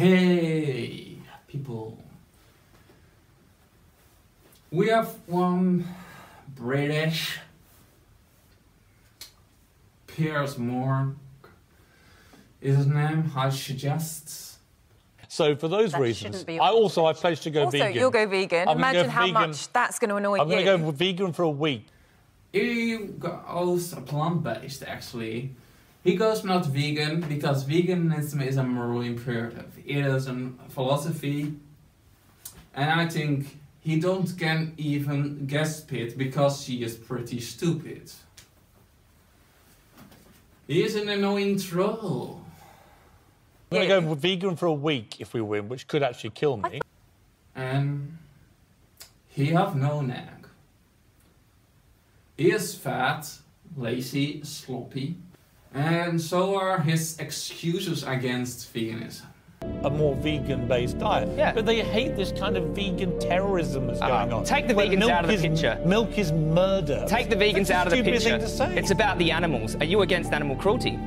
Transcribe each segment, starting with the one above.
Hey, people. We have one British Piers Morgan is his name, I suggest. So for those That reasons, I also I pledged to go also, vegan. you'll go vegan. I'm gonna go Imagine how vegan. much that's going to annoy you. I'm going to go vegan for a week. He goes plant-based, actually. He goes not vegan because veganism is a moral imperative. It is a philosophy, and I think he don't can even guess it because he is pretty stupid. He is an annoying troll. I'm Yeah. to go vegan for a week if we win, which could actually kill me. and he have no neck. He is fat, lazy, sloppy, and so are his excuses against veganism. A more vegan-based diet. Yeah. But they hate this kind of vegan terrorism that's ah, going on. take the vegans out of the is- picture. Milk is murder. Take the vegans a out of the picture. Thing to say. It's about the animals. Are you against animal cruelty?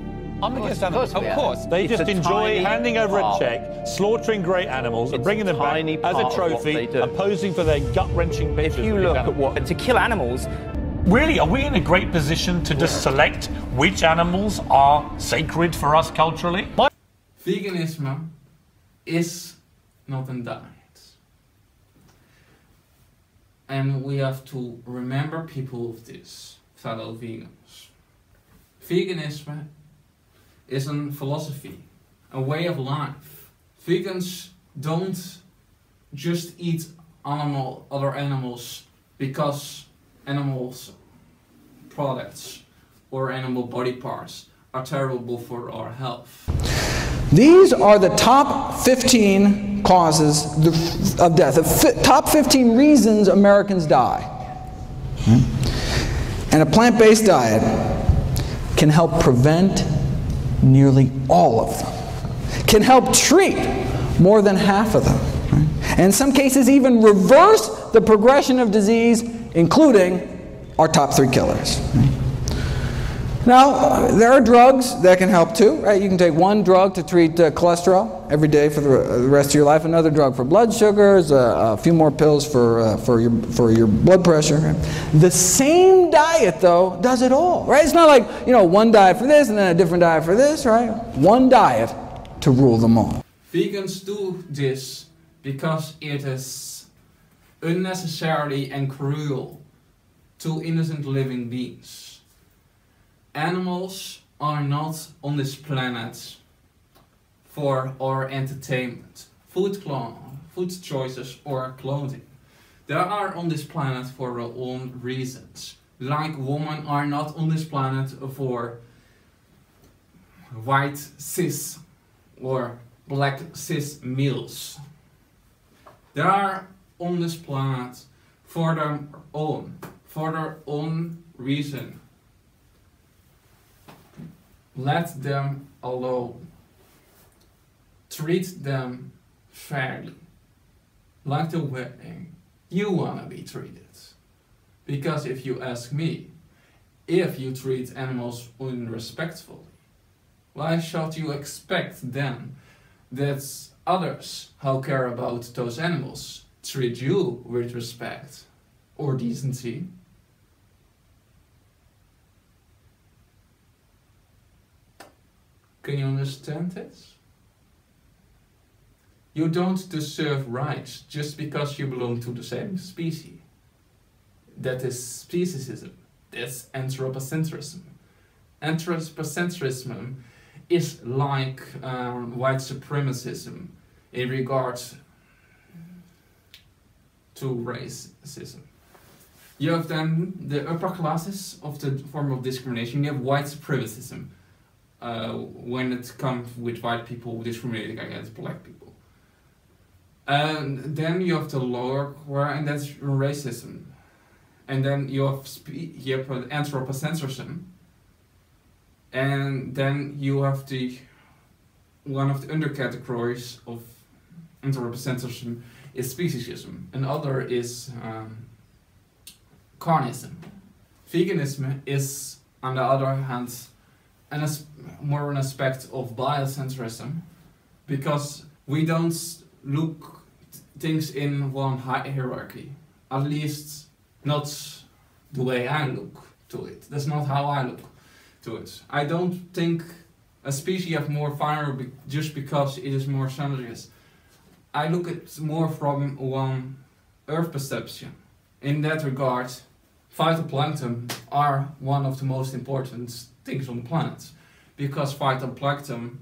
I'm against of animals. course we Of course. They It's just enjoy handing over a check, slaughtering great animals, and bringing them back as a trophy they and posing for their gut-wrenching pictures. If you look at what to kill animals, Really, are we in a great position to just select which animals are sacred for us culturally? Veganism is not a diet. And we have to remember people of this, fellow vegans. Veganism is a philosophy, a way of life. Vegans don't just eat animal other animals because animals products or animal body parts are terrible for our health. These are the top 15 causes of death, the top 15 reasons Americans die. And a plant based diet can help prevent nearly all of them, can help treat more than half of them, and in some cases, even reverse the progression of disease, including our top three killers. Now, there are drugs that can help too, right? You can take one drug to treat uh, cholesterol every day for the, uh, the rest of your life, another drug for blood sugars, uh, a few more pills for, uh, for, your, for your blood pressure. The same diet, though, does it all, right? It's not like, you know, one diet for this and then a different diet for this, right? One diet to rule them all. Vegans do this because it is unnecessary and cruel to innocent living beings. Animals are not on this planet for our entertainment, food, food choices, or clothing. They are on this planet for their own reasons. Like women are not on this planet for white cis or black cis males. They are on this planet for their own, for their own reason. Let them alone. Treat them fairly. Like the way you wanna be treated. Because if you ask me, if you treat animals unrespectfully, why should you expect then that others who care about those animals treat you with respect or decency? Can you understand this? You don't deserve rights just because you belong to the same species. That is speciesism. That's anthropocentrism. Anthropocentrism is like um, white supremacism in regards to racism. You have then the upper classes of the form of discrimination. You have white supremacism uh, when it comes with white people discriminating against black people. And then you have the lower core, and that's racism. And then you have, you have anthropocentrism. And then you have the one of the undercategories of anthropocentrism is speciesism. Another is um, carnism. Veganism is, on the other hand, an more an aspect of biocentrism because we don't look things in one hierarchy. At least not the way I look to it. That's not how I look to it. I don't think a species have more fire be just because it is more sensitive. I look at more from one Earth perception. In that regard, phytoplankton are one of the most important things on the planet because phytoplankton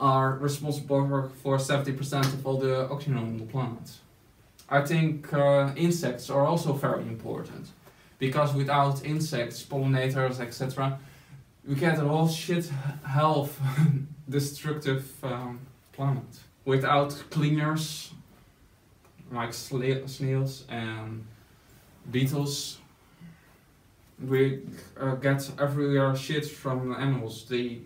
are responsible for 70% of all the oxygen on the planet. I think uh, insects are also very important because without insects, pollinators, etc., we get a whole shit health destructive um, planet. Without cleaners like snails and beetles, we uh, get everywhere shit from the animals. The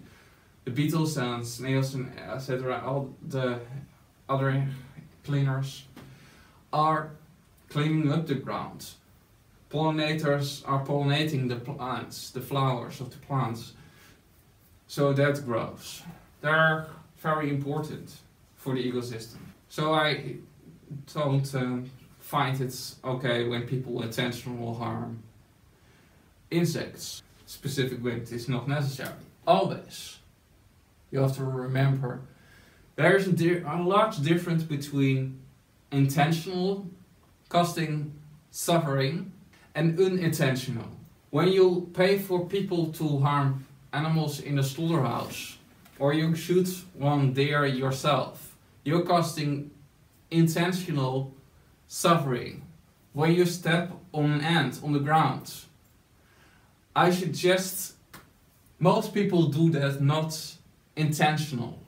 the beetles and snails and etc. All the other cleaners are cleaning up the ground. Pollinators are pollinating the plants, the flowers of the plants, so that grows. They're very important for the ecosystem. So I don't um, find it okay when people intentionally harm insects. Specific wind is not necessary. Always. You have to remember there's a, a large difference between intentional causing suffering and unintentional. When you pay for people to harm animals in a slaughterhouse or you shoot one deer yourself, you're causing intentional suffering. When you step on an ant on the ground, I suggest most people do that not intentional.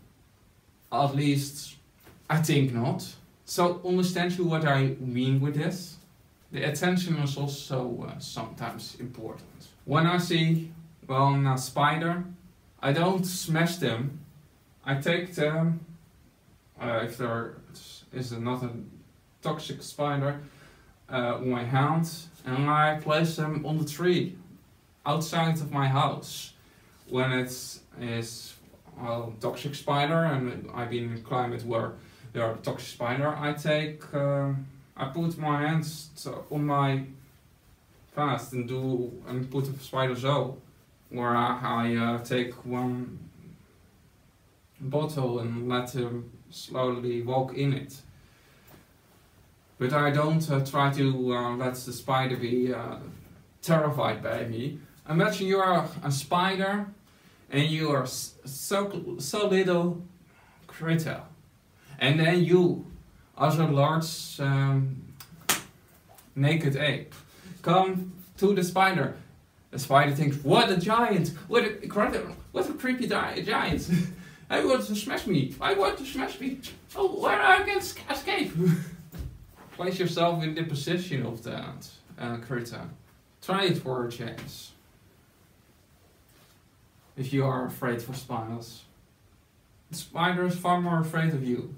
At least I think not. So understand you what I mean with this? The attention is also uh, sometimes important. When I see, well, a spider, I don't smash them. I take them, uh, if there is not a toxic spider, uh, on my hand and I place them on the tree outside of my house. When it is a toxic spider and I've been in a climate where there are toxic spider, I take, uh, I put my hands on my fast and do and put the spider so, where I, I uh, take one bottle and let him slowly walk in it. But I don't uh, try to uh, let the spider be uh, terrified by me. Imagine you are a spider and you are so, so little critter. And then you, as a large um, naked ape, come to the spider. The spider thinks, what a giant, what a what a creepy giant. I want to smash me, I want to smash me. Oh, where I can escape. Place yourself in the position of that uh, critter. Try it for a chance. If you are afraid for spiders. The spider is far more afraid of you.